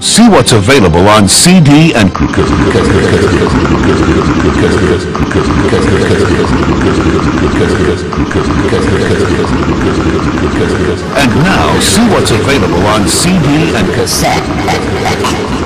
See what's available on CD and and now see what's available on CD and cassette.